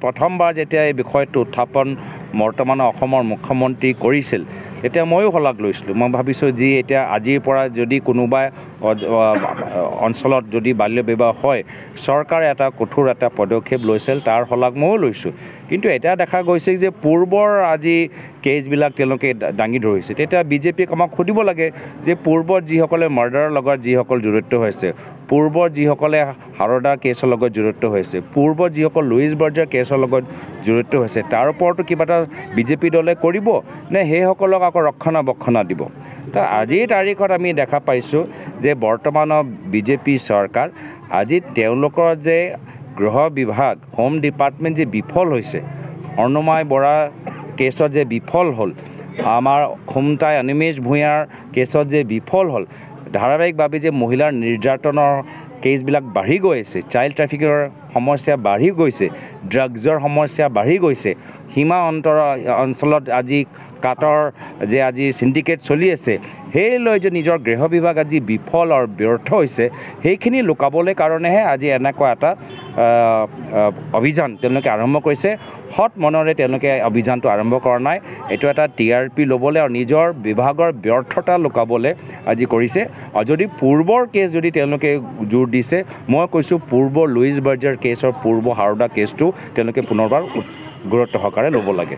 প্ৰথমবাৰ যেতিয়া এই বিষয়টো উত্থাপন বৰ্তমানৰ অসমৰ মুখ্যমন্ত্ৰী কৰিছিল তেতিয়া ময়ো শলাগ লৈছিলোঁ। মই ভাবিছোঁ যি এতিয়া আজিৰ পৰা যদি কোনোবাই অঞ্চলত যদি বাল্য বিবাহ হয় চৰকাৰে এটা কঠোৰ এটা পদক্ষেপ লৈছিল তাৰ শলাগ ময়ো লৈছোঁ। কিন্তু এতিয়া দেখা গৈছে যে পূৰ্বৰ আজি কেছবিলাক তেওঁলোকে দাঙি ধৰিছে। তেতিয়া বিজেপিক আমাক সুধিব লাগে যে পূৰ্বত যিসকলে মাৰ্ডাৰৰ লগত যিসকল জড়িত হৈছে পূৰ্বৰ যিসকলে হাৰদাৰ কেছৰ লগত জড়িত হৈছে পূৰ্বৰ যিসকল লুইচ বাৰ্জাৰ কেছৰ লগত জড়িত হৈছে তাৰ ওপৰতো কিবা এটা বিজেপি দলে কৰিব নে সেইসকলক আকৌ ৰক্ষণাবেক্ষণা দিব। তো আজিৰ তাৰিখত আমি দেখা পাইছোঁ যে বৰ্তমানৰ বিজেপি চৰকাৰ আজি তেওঁলোকৰ যে গৃহ বিভাগ হোম ডিপাৰ্টমেণ্ট যে বিফল হৈছে অৰ্ণমাই বৰাৰ কেছত যে বিফল হ'ল আমাৰ খুমটাই অনিমেষ ভূঞাৰ কেছত যে বিফল হ'ল ধাৰাবাহিকভাৱে যে মহিলাৰ নিৰ্যাতনৰ কেছবিলাক বাঢ়ি গৈ আছে চাইল্ড ট্ৰেফিকৰ সমস্যা বাঢ়ি গৈছে ড্ৰাগছৰ সমস্যা বাঢ়ি গৈছে সীমা অন্তৰ অঞ্চলত আজি কাটৰ যে আজি চিণ্ডিকেট চলি আছে সেই লৈ যে নিজৰ গৃহ বিভাগ আজি বিফল আৰু ব্যৰ্থ হৈছে সেইখিনি লুকাবলৈ কাৰণেহে আজি এনেকুৱা এটা অভিযান তেওঁলোকে আৰম্ভ কৰিছে। সৎ মনেৰে তেওঁলোকে অভিযানটো আৰম্ভ কৰা নাই। এইটো এটা টি আৰ পি ল'বলৈ আৰু নিজৰ বিভাগৰ ব্যৰ্থতা লুকাবলৈ আজি কৰিছে। আৰু যদি পূৰ্বৰ কেছ যদি তেওঁলোকে জোৰ দিছে মই কৈছোঁ পূৰ্বৰ লুইচ বাৰ্জাৰ কেছৰ পূৰ্ব হাৰোদা কেছটো তেওঁলোকে পুনৰবাৰ গুৰুত্ব সহকাৰে ল'ব লাগে।